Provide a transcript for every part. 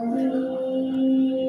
Amen.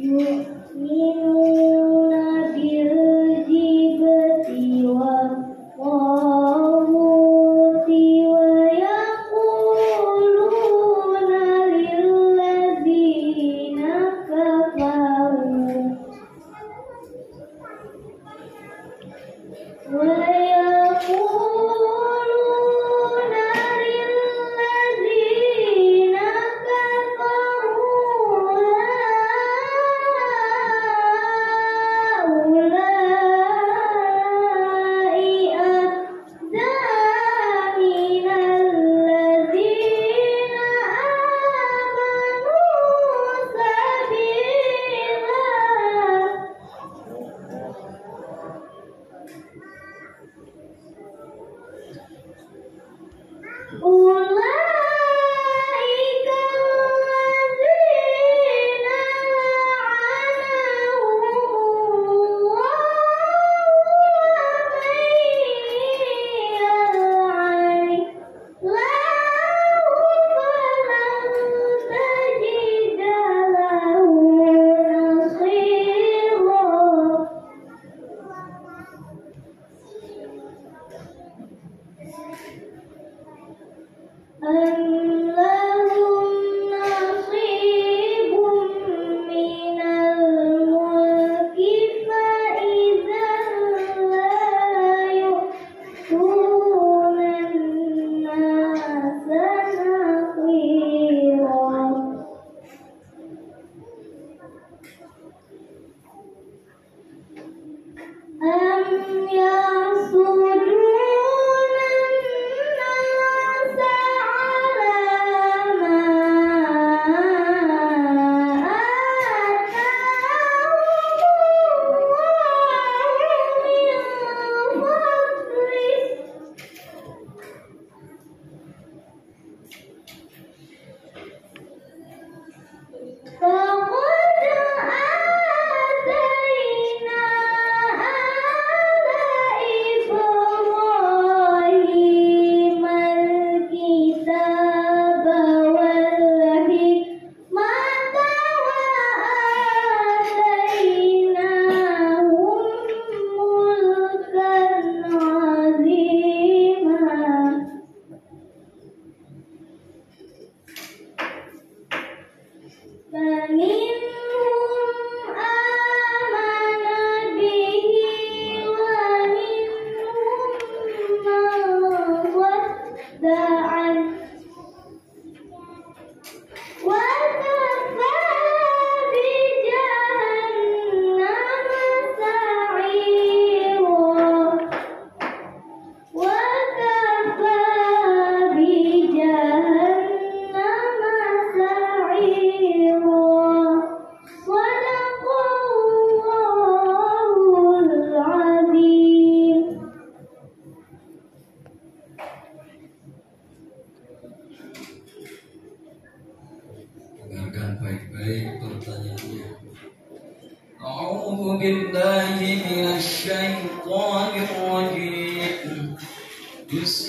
You mean? 我 yeah baik pertanyaannya. أعوذ بالله من الشيطان الرجيم بسم